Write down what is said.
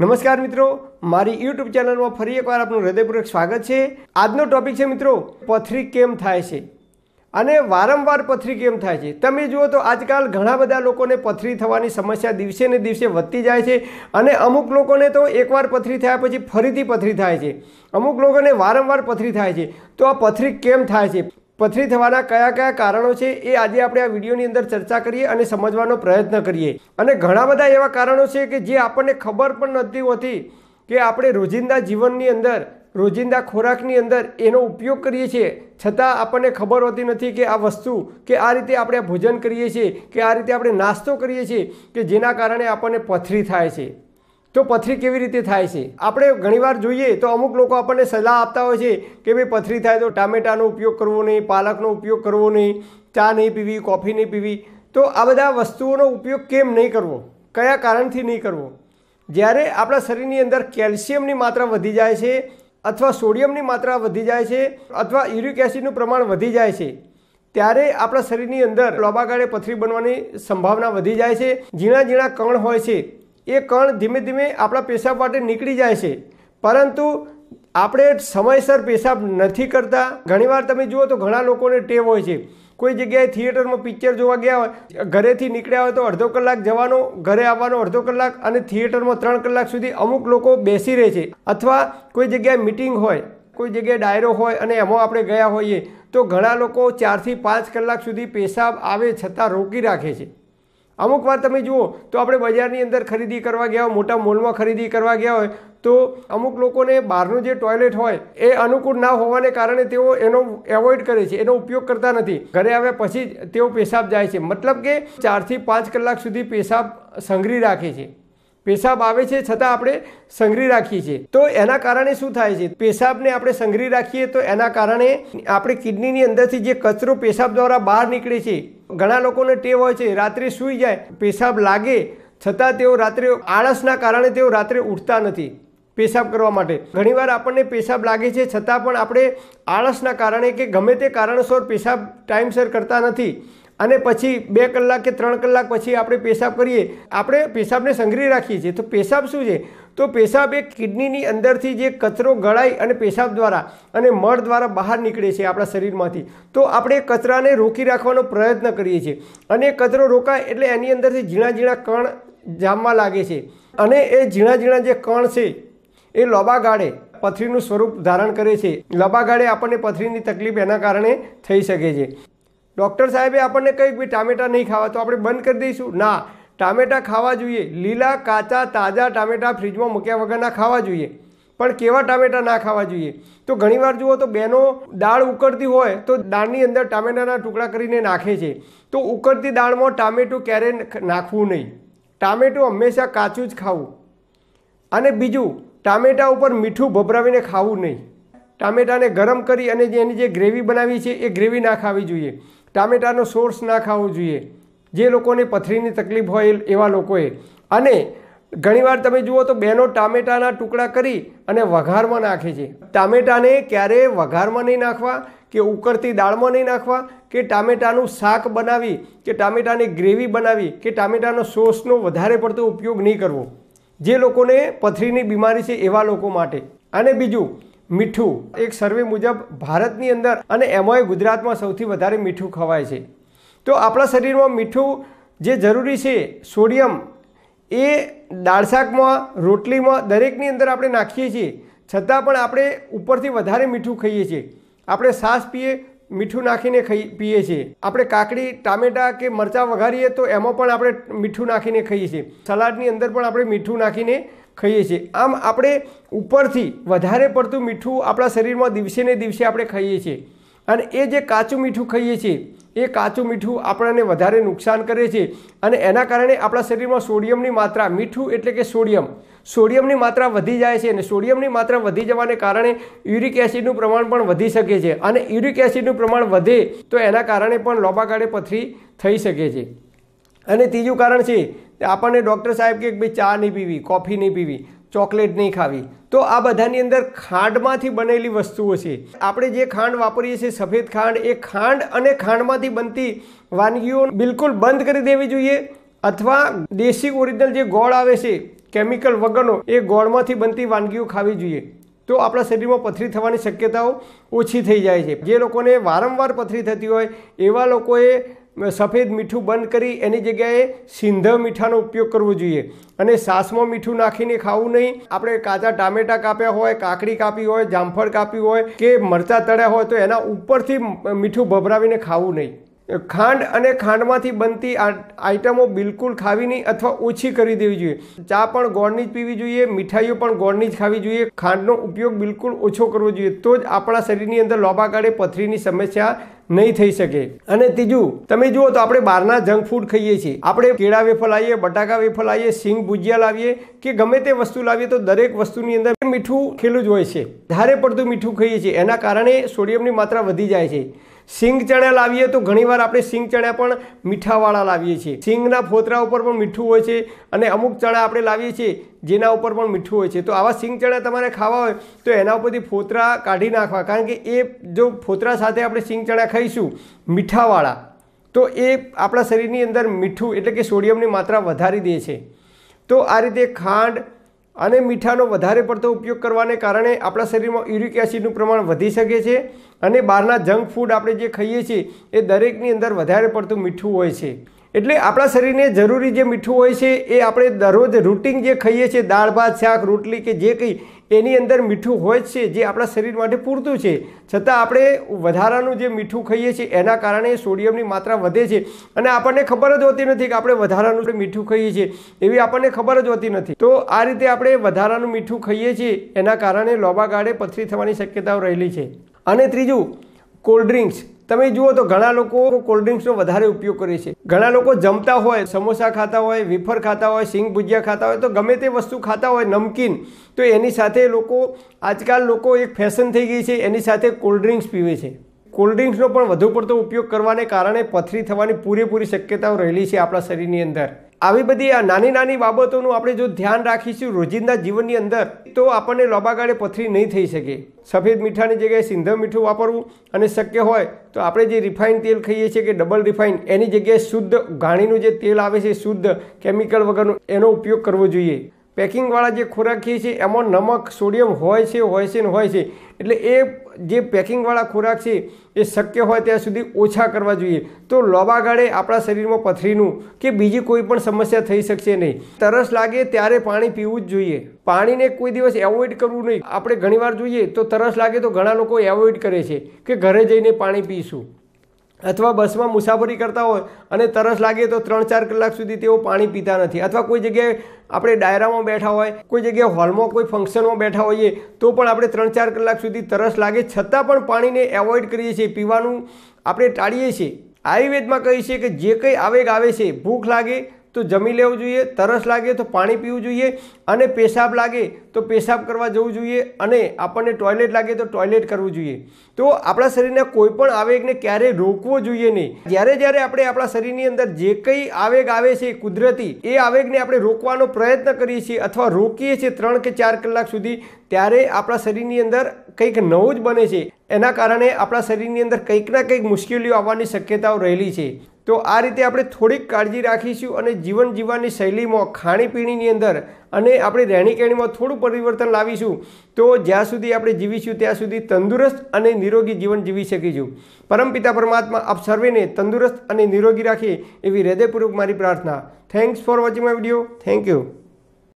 નમસ્કાર મિત્રો, મારી યુટ્યુબ ચેનલમાં ફરી એકવાર આપનું હૃદયપૂર્વક સ્વાગત છે. આજનો ટોપિક છે મિત્રો, પથરી કેમ થાય છે? અને વારંવાર પથરી કેમ થાય છે? તમે જુઓ તો આજકાલ ઘણા બધા લોકોને પથરી થવાની સમસ્યા દિવસે ને દિવસે વધતી જાય છે અને અમુક લોકોને તો એકવાર પથરી થયા પછી ફરીથી પથરી થાય છે. અમુક લોકોને વારંવાર પથરી થાય છે. તો આ પથરી કેમ થાય છે? પથરી થવાના કયા કયા કારણો છે એ આજે આપણે આ વિડીયોની અંદર ચર્ચા કરીએ અને સમજવાનો પ્રયત્ન કરીએ. અને ઘણા બધા એવા કારણો છે કે જે આપણને ખબર પણ નથી હોતી કે આપણે રોજિંદા જીવનની અંદર, રોજિંદા ખોરાકની અંદર એનો ઉપયોગ કરીએ છીએ. છતાં આપણને ખબર હોતી નથી કે આ વસ્તુ, કે આ રીતે આપણે ભોજન કરીએ છીએ, કે આ રીતે આપણે નાસ્તો કરીએ છીએ, કે જેના કારણે આપણને પથરી થાય છે. તો પથરી કેવી રીતે થાય છે? આપણે ઘણીવાર જોઈએ તો અમુક લોકો આપણને સલાહ આપતા હોય છે કે ભાઈ પથરી થાય તો ટામેટાનો ઉપયોગ કરવો નહીં, પાલકનો ઉપયોગ કરવો નહીં, ચા નહીં પીવી, કોફી નહીં પીવી. તો આ બધા વસ્તુઓનો ઉપયોગ કેમ નહીં કરવો? કયા કારણથી નહીં કરવો? જ્યારે આપણા શરીરની અંદર કેલ્શિયમની માત્રા વધી જાય છે અથવા સોડિયમની માત્રા વધી જાય છે અથવા યુરિક એસિડનું પ્રમાણ વધી જાય છે, ત્યારે આપણા શરીરની અંદર લોબાગાળે ગાળે પથરી બનવાની સંભાવના વધી જાય છે. ઝીણા ઝીણા કણ હોય છે એ કણ ધીમે ધીમે આપણા પેશાબ માટે નીકળી જાય છે. પરંતુ આપણે સમયસર પેશાબ નથી કરતા. ઘણીવાર તમે જુઓ તો ઘણા લોકોને ટેવ હોય છે. કોઈ જગ્યાએ થિયેટરમાં પિક્ચર જોવા ગયા હોય, ઘરેથી નીકળ્યા હોય તો અડધો કલાક જવાનો, ઘરે આવવાનો અડધો કલાક અને થિયેટરમાં ત્રણ કલાક સુધી અમુક લોકો બેસી રહે છે. અથવા કોઈ જગ્યાએ મિટિંગ હોય, કોઈ જગ્યાએ ડાયરો હોય અને એમાં આપણે ગયા હોઈએ તો ઘણા લોકો ચારથી પાંચ કલાક સુધી પેશાબ આવે છતાં રોકી રાખે છે. અમુક વાર તમે જુઓ, તો આપણે બજારની અંદર ખરીદી કરવા ગયા હોય, મોટા મોલમાં ખરીદી કરવા ગયા હોય, તો અમુક લોકોને બહારનું જે ટોયલેટ હોય, એ અનુકૂળ ના હોવાને કારણે તેઓ એનો એવોઇડ કરે છે, એનો ઉપયોગ કરતા નથી. ઘરે આવ્યા પછી તેઓ પેશાબ જાય છે. મતલબ કે ચારથી પાંચ કલાક સુધી પેશાબ સંઘરી રાખે છે. પેશાબ આવે છે છતાં આપણે સંઘરી રાખીએ છીએ. તો એના કારણે શું થાય છે? પેશાબને આપણે સંઘરી રાખીએ તો એના કારણે આપણે કિડનીની અંદરથી જે કચરો પેશાબ દ્વારા બહાર નીકળે છે ઘણા લોકોને ટેવ હોય છે, રાત્રે સૂઈ જાય, પેશાબ લાગે, છતાં તેઓ રાત્રે આળસના કારણે તેઓ રાત્રે ઉઠતા નથી પેશાબ કરવા માટે. ઘણીવાર આપણને પેશાબ લાગે છે, છતાં પણ આપણે આળસના કારણે કે ગમે તે કારણસર પેશાબ ટાઈમસર કરતા નથી. અને પછી બે કલાક કે ત્રણ કલાક પછી આપણે પેશાબ કરીએ, આપણે પેશાબને સંગ્રહી રાખીએ છીએ. તો પેશાબ શું છે? તો પેશાબ એ કિડનીની અંદરથી જે કચરો ગળાઈ અને પેશાબ દ્વારા અને મળ દ્વારા બહાર નીકળે છે આપણા શરીરમાંથી. તો આપણે કચરાને રોકી રાખવાનો પ્રયત્ન કરીએ છીએ. અને કચરો રોકાય એટલે એની અંદરથી ઝીણા ઝીણા કણ જામવા લાગે છે. અને એ ઝીણા ઝીણા જે કણ છે, એ લોબા ગાળે પથરીનું સ્વરૂપ ધારણ કરે છે. લબાગાળે આપણને પથરીની તકલીફ એના કારણે થઈ શકે છે. ડૉક્ટર સાહેબે આપણને કહ્યું કે ટામેટા નહીં ખાવા તો આપણે બંધ કરી દઈશું. ના ટામેટા ખાવા જોઈએ. લીલા, કાચા, તાજા ટામેટા ફ્રીજમાં મૂક્યા વગરના ખાવા જોઈએ. પણ કેવા ટામેટા ના ખાવા જોઈએ? તો ઘણીવાર જુઓ તો બહેનો દાળ ઉકળતી હોય તો દાળની અંદર ટામેટાના ટુકડા કરીને નાખે છે. તો ઉકળતી દાળમાં ટામેટું ક્યારે નાખવું નહીં. ટામેટું હંમેશા કાચું જ ખાવું. અને બીજું, ટામેટા ઉપર મીઠું ભભરાવીને ખાવું નહીં. ટામેટાને ગરમ કરી અને જે એની જે ગ્રેવી બનાવી છે એ ગ્રેવી ના ખાવી જોઈએ. ટામેટાનો સોર્સ ના ખાવો જોઈએ. જે લોકોને પથરીની તકલીફ હોય એવા લોકોએ. અને ઘણીવાર તમે જુઓ તો બેનો ટામેટાના ટુકડા કરી અને વઘારમાં નાખે છે. ટામેટાને ક્યારેય વઘારમાં નહીં નાખવા? કે ઉકળતી દાળમાં નહીં નાખવા? કે ટામેટાનું શાક બનાવી? કે ટામેટાની ગ્રેવી બનાવી? કે ટામેટાનો સોસનો વધારે પડતો ઉપયોગ નહીં કરવો? જે લોકોને પથરીની બીમારી છે એવા લોકો માટે. અને બીજું, મીઠું. એક સર્વે મુજબ ભારતની અંદર અને એમાંય ગુજરાતમાં સૌથી વધારે મીઠું ખવાય છે. તો આપણા શરીરમાં મીઠું જે જરૂરી છે, સોડિયમ, એ દાળ શાકમાં, રોટલીમાં, દરેકની અંદર આપણે નાખીએ છીએ. છતાં પણ આપણે ઉપરથી વધારે મીઠું ખાઈએ છીએ. આપણે છાશ પીએ, મીઠું નાખીને ખાઈ, પીએ છીએ. આપણે કાકડી, ટામેટાં કે મરચાં વઘારીએ તો એમાં પણ આપણે મીઠું નાખીને ખાઈએ છીએ. સલાડની અંદર પણ આપણે મીઠું નાખીને ખાઈએ છીએ. આમ આપણે ઉપરથી વધારે પડતું મીઠું આપણા શરીરમાં દિવસે ને દિવસે આપણે ખાઈએ છીએ. અને એ જે કાચું મીઠું ખાઈએ છીએ એ કાચું મીઠું આપણને વધારે નુકસાન કરે છે અને એના કારણે આપણા શરીરમાં સોડિયમની માત્રા, મીઠું એટલે કે સોડિયમ, સોડિયમની માત્રા વધી જાય છે અને સોડિયમની માત્રા વધી જવાને કારણે યુરિક એસિડનું પ્રમાણ પણ વધી શકે છે અને યુરિક એસિડનું પ્રમાણ વધે તો એના કારણે પણ લોબા ગાળે પથરી થઈ શકે છે. અને ત્રીજું કારણ છે આપણને ડૉક્ટર સાહેબ કે ભાઈ ચા નહીં પીવી, કોફી નહીં પીવી. ચોકલેટ નહીં ખાવી. તો આ બધાની અંદર ખાંડમાંથી બનેલી વસ્તુઓ છે. આપણે જે ખાંડ વાપરીએ છીએ, સફેદ ખાંડ, એ ખાંડ અને ખાંડમાંથી બનતી વાનગીઓ બિલકુલ બંધ કરી દેવી જોઈએ અથવા દેશી ઓરિજિનલ જે ગોળ આવે છે, કેમિકલ વગરનો, એ ગોળમાંથી બનતી વાનગીઓ ખાવી જોઈએ. તો આપણા શરીરમાં પથરી થવાની શક્યતાઓ ઓછી થઈ જાય છે. જે લોકોને વારંવાર પથરી થતી હોય, એવા લોકોએ સફેદ મીઠું બંધ કરી એની જગ્યાએ સિંધ મીઠાનો ઉપયોગ કરવો જોઈએ. અને સાસમાં મીઠું નાખીને ખાવું નહીં. આપણે કાચા ટામેટા કાપ્યા હોય, કાકડી કાપી હોય, જામફળ કાપી હોય કે મરચાં તળ્યા હોય તો એના ઉપરથી મીઠું ભભરાવીને ખાવું નહીં. ખાંડ અને ખાંડમાંથી બનતી આઈટમો બિલકુલ ખાવી નહીં અથવા ઓછી કરી દેવી જોઈએ. ચા પણ ગોળની જ પીવી જોઈએ, મીઠાઈઓ પણ ગોળની જ ખાવી જોઈએ. ખાંડનો ઉપયોગ બિલકુલ ઓછો કરવો જોઈએ. તો જ આપણા શરીરની અંદર લોબા ગાળે પથરીની સમસ્યા નહીં થઈ શકે. અને ત્રીજું, તમે જુઓ તો આપણે બહારના જંક ફૂડ ખાઈએ છીએ. આપણે કેળા વેફર લાવીએ, બટાકા વેફર લાવીએ, સિંગ ભુજિયા લાવીએ, કે ગમે તે વસ્તુ લાવીએ તો દરેક વસ્તુની અંદર મીઠું ખેલું જ હોય છે. વધારે પડતું મીઠું ખાઈએ છીએ. એના કારણે સોડિયમની માત્રા વધી જાય છે. સિંગ ચણા લાવીએ તો ઘણીવાર આપણે સિંગ ચણા પણ મીઠાવાળા લાવીએ છીએ. સિંગના ફોતરા ઉપર પણ મીઠું હોય છે અને અમુક ચણા આપણે લાવીએ છીએ જેના ઉપર પણ મીઠું હોય છે. તો આવા સિંગ ચણા તમારે ખાવા હોય તો એના ઉપરથી ફોતરા કાઢી નાખવા. કારણ કે એ જો ફોતરા સાથે આપણે સિંગ ચણા ખાઈશું મીઠાવાળા, તો એ આપણા શરીરની અંદર મીઠું એટલે કે સોડિયમની માત્રા વધારી દે છે. તો આ રીતે ખાંડ અને મીઠાનો વધારે પડતો ઉપયોગ કરવાને કારણે આપણા શરીરમાં યુરિક એસિડનું પ્રમાણ વધી શકે છે અને બહારના જંક ફૂડ આપણે જે ખાઈએ છીએ, એ દરેકની અંદર વધારે પડતું મીઠું હોય છે. એટલે આપણા શરીરને જરૂરી જે મીઠું હોય છે, એ આપણે દરરોજ રૂટિન જે ખાઈએ છીએ, દાળ, ભાત, શાક, રોટલી કે જે કંઈ, એની અંદર મીઠું હોય છે, જે આપણા શરીર માટે પૂરતું છે. છતાં આપણે વધારાનું જે મીઠું ખાઈએ છીએ, એના કારણે સોડિયમની માત્રા વધે છે. અને આપણને ખબર જ હોતી નથી કે આપણે વધારાનું મીઠું ખાઈએ છીએ, એવી આપણને ખબર જ હોતી નથી. તો આ રીતે આપણે વધારાનું મીઠું ખાઈએ છીએ, એના કારણે લોબા ગાળે પથરી થવાની શક્યતાઓ રહેલી છે. અને ત્રીજું કોલ્ડ ડ્રિંક્સ તમે જુઓ તો ઘણા લોકો કોલ્ડ ડ્રિંક્સનો વધારે ઉપયોગ કરે છે. ઘણા લોકો જમતા હોય, સમોસા ખાતા હોય, વેફર ખાતા હોય, સિંગ ભુજિયા ખાતા હોય, તો ગમે તે વસ્તુ ખાતા હોય, નમકીન, તો એની સાથે લોકો, આજકાલ લોકો એક ફેશન થઈ ગઈ છે, એની સાથે કોલ્ડ ડ્રિંક્સ પીવે છે. કોલ્ડ ડ્રિંક્સનો પણ વધુ પડતો ઉપયોગ કરવાને કારણે પથરી થવાની પૂરેપૂરી શક્યતાઓ રહેલી છે આપણા શરીરની અંદર. આવી બધી આ નાની નાની બાબતોનું આપણે જો ધ્યાન રાખીશું રોજિંદા જીવનની અંદર, તો આપણને લોબાગાળે પથરી નહીં થઈ શકે. સફેદ મીઠાની જગ્યાએ સિંધવ મીઠું વાપરવું અને શક્ય હોય, તો આપણે જે રિફાઇન તેલ ખાઈએ છીએ કે ડબલ રિફાઇન, એની જગ્યાએ શુદ્ધ ઘાણીનું જે તેલ આવે છે, શુદ્ધ કેમિકલ વગરનું, એનો ઉપયોગ કરવો જોઈએ. પેકિંગવાળા જે ખોરાક ખાઈએ છીએ, એમાં નમક, સોડિયમ હોય છે હોય છે ને હોય છે, એટલે એ જે પેકિંગવાળા ખોરાક છે એ શક્ય હોય ત્યાં સુધી ઓછા કરવા જોઈએ. તો લોબાગાળે આપણા શરીરમાં પથરીનું કે બીજી કોઈ પણ સમસ્યા થઈ શકશે નહીં. તરસ લાગે ત્યારે પાણી પીવું જ જોઈએ. પાણીને કોઈ દિવસ એવોઇડ કરવું નહીં. આપણે ઘણીવાર જોઈએ તો તરસ લાગે તો ઘણા લોકો એવોઇડ કરે છે કે ઘરે જઈને પાણી પીશું. અથવા બસમાં મુસાફરી કરતા હોય અને તરસ લાગે તો ત્રણ ચાર કલાક સુધી તેઓ પાણી પીતા નથી. અથવા કોઈ જગ્યાએ આપણે ડાયરામાં બેઠા હોય, કોઈ જગ્યાએ હોલમાં, કોઈ ફંક્શનમાં બેઠા હોઈએ, તો પણ આપણે ત્રણ ચાર કલાક સુધી તરસ લાગે, છતાં પણ પાણીને એવોઇડ કરીએ છીએ, પીવાનું આપણે ટાળીએ છીએ. આયુર્વેદમાં કહીએ છીએ કે જે કંઈ આવેગ આવે છે, ભૂખ લાગે તો જમી લેવું જોઈએ, તરસ લાગે તો પાણી પીવું જોઈએ અને પેશાબ લાગે તો પેશાબ કરવા જવું જોઈએ અને આપણને ટોયલેટ લાગે તો ટોયલેટ કરવું જોઈએ. તો આપણા શરીરના કોઈ પણ આવેગને ક્યારેય રોકવો જોઈએ નહીં. જ્યારે જ્યારે આપણે આપણા શરીરની અંદર જે કંઈ આવેગ આવે છે કુદરતી, એ આવેગને આપણે રોકવાનો પ્રયત્ન કરીએ છીએ અથવા રોકીએ છીએ ત્રણ કે ચાર કલાક સુધી, ત્યારે આપણા શરીરની અંદર કંઈક નવું જ બને છે. એના કારણે આપણા શરીરની અંદર કંઈક ના કંઈક મુશ્કેલીઓ આવવાની શક્યતાઓ રહેલી છે. તો આ રીતે આપણે થોડીક કાળજી રાખીશું અને જીવન જીવવાની શૈલીમાં, ખાણીપીણીની અંદર અને આપણી રહેણીકહેણીમાં થોડું પરિવર્તન લાવીશું, તો જ્યાં સુધી આપણે જીવીશું ત્યાં સુધી તંદુરસ્ત અને નિરોગી જીવન જીવી શકીશું. પરમપિતા પરમાત્મા, આપ સર્વેને તંદુરસ્ત અને નિરોગી રાખીએ એવી હૃદયપૂર્વક મારી પ્રાર્થના. Thanks for watching my video thank you